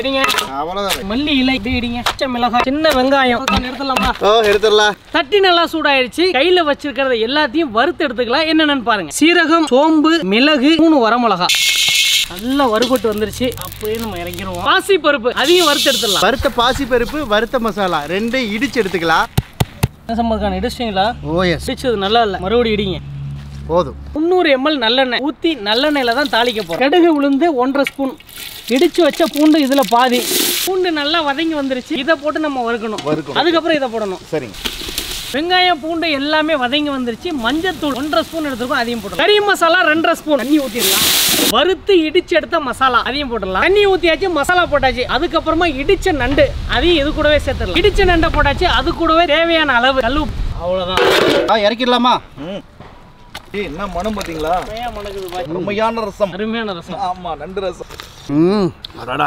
இடிங்க அவ்வளோதான் மல்லி இலை இடிங்க பச்சை மிளகாய் சின்ன வெங்காயம். ஓ எடுத்துடலாம். தட்டி நல்லா சூடாயிருச்சு. கையில வச்சிருக்கிறத எல்லாத்தையும் வறுத்து எடுத்துக்கலாம். என்னென்னு பாருங்க. சீரகம் சோம்பு மிளகு மூணு வரமிளகா. நல்லா வறுபட்டு வந்துருச்சு. அப்படியே நம்ம இறங்கிடுவோம் பாசி பருப்பு அதையும் வறுத்து எடுத்துடலாம். வறுத்த பாசி பருப்பு வறுத்த மசாலா ரெண்டையும் இடிச்சு எடுத்துக்கலாம். சம்பதுக்கான இடிச்சிங்களா ஓ எஸ் இடிச்சது நல்லா இல்லை. மறுபடியும் இடிங்க. போதும். முந்நூறு எம்எல் நல்லெண்ணெய் ஊற்றி நல்லெண்ணெயில் தான் தாளிக்க போகிறோம் கடுகு உளுந்து ஒன்றரை ஸ்பூன். இடிச்சு வச்ச பூண்டு இதில் பாதி. பூண்டு நல்லா வதங்கி வந்துருச்சு. இதை போட்டு நம்ம வறுக்கணும். வறுக்கணும். அதுக்கப்புறம் இதை போடணும். சரிங்க. வெங்காயம் பூண்டு எல்லாமே வதங்கி வந்துருச்சு. மஞ்சத்தூள் ஒன்றரை ஸ்பூன் எடுத்துருக்கோம் அதையும் போடலாம் கறி மசாலா ரெண்டரை ஸ்பூன். தண்ணி ஊற்றிடலாம் வறுத்து இடிச்சு எடுத்த மசாலா அதையும் போட்டுடலாம். தண்ணி ஊற்றியாச்சு மசாலா போட்டாச்சு. அதுக்கப்புறமா இடிச்ச நண்டு அதையும் இது கூடவே சேர்த்துடலாம். இடிச்ச நண்டை போட்டாச்சு அது கூடவே தேவையான அளவு. கல் உப்பு அவ்வளோதான் ஆ இறக்கிடலாமா? ம். ஏய் என்ன மனம் பார்த்தீங்களா? மணக்குது அருமையான ரசம். அருமையான ரசம். ஆமா நண்டு ரசம். ம். அடாடா